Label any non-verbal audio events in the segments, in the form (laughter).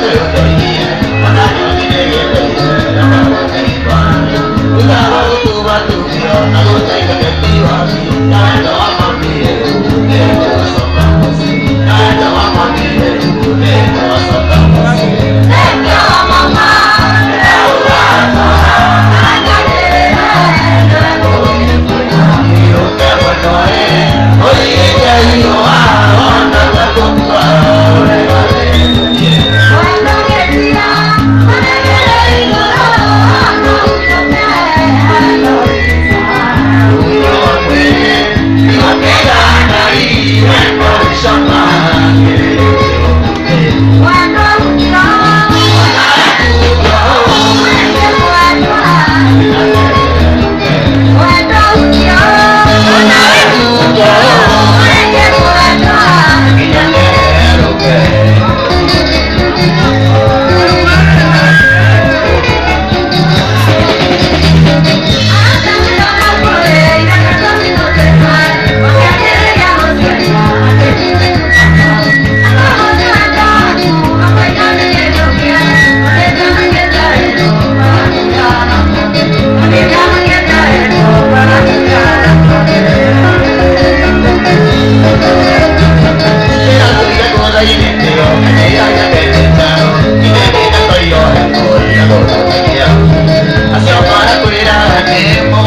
Yeah. (laughs) Hacia afuera tú irás a tiempo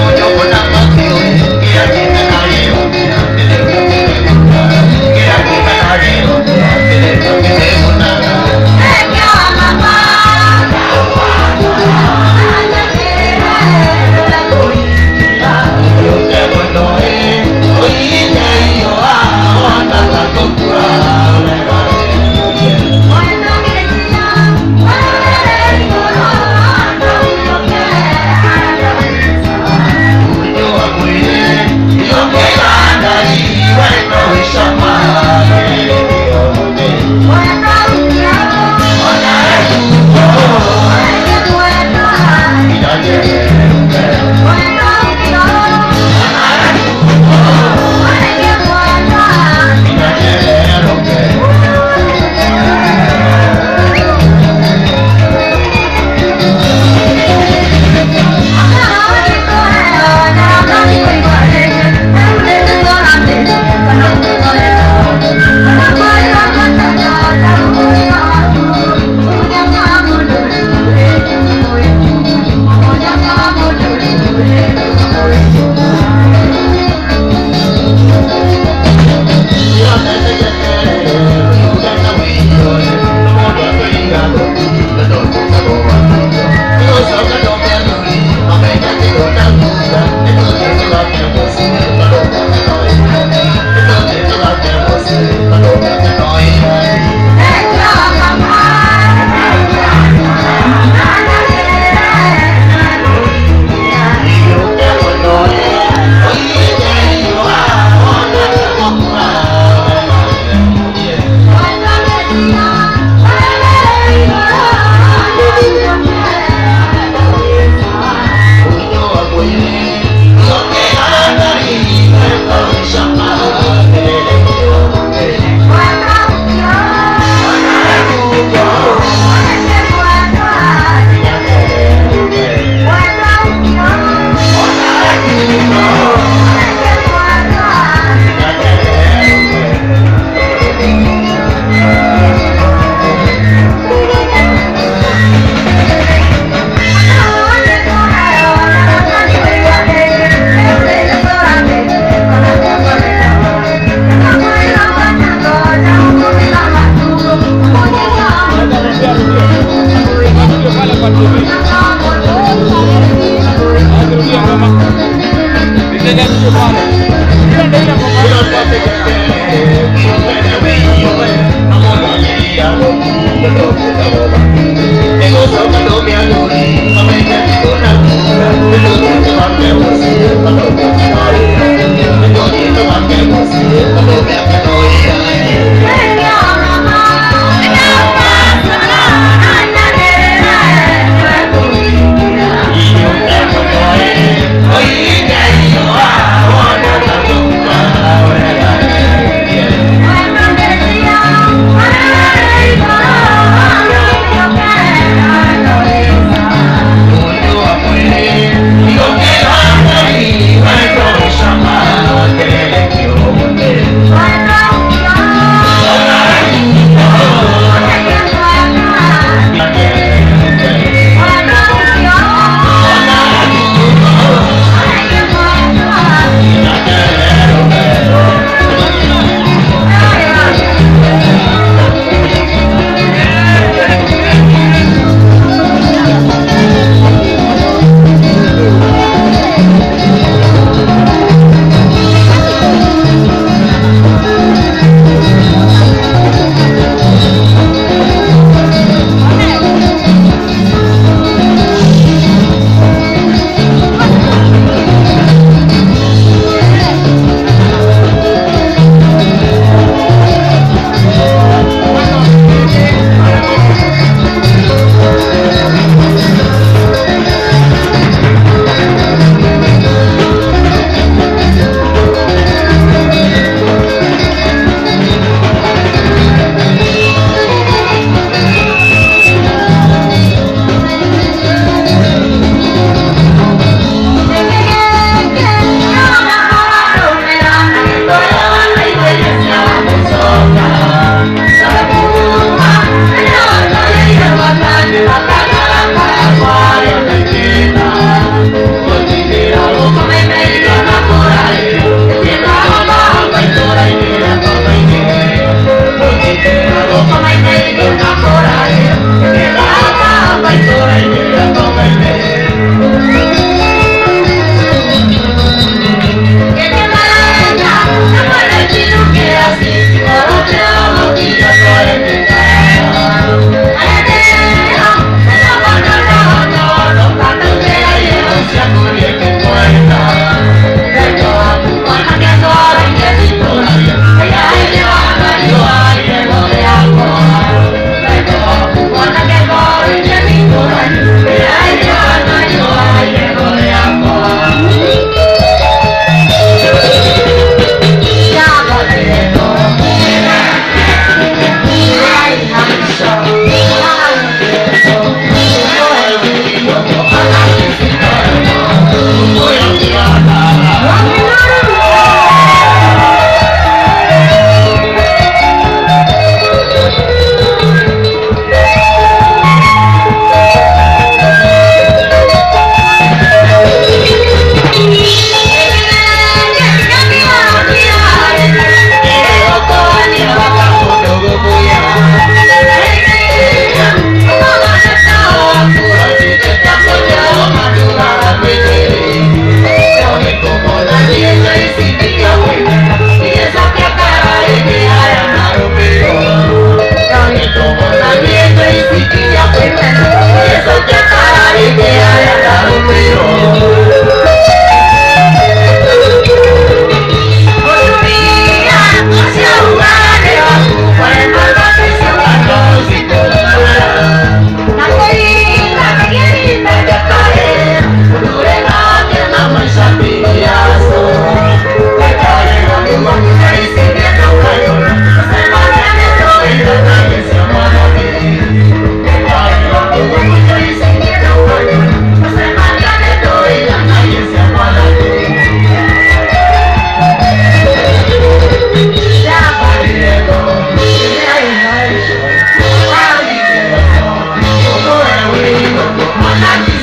I'm not